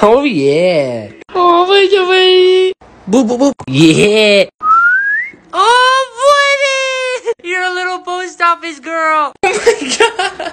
Oh yeah. Oh wait, wait. Boop boop boop. Yeah. Oh, boy, You're a little post office girl. Oh my god.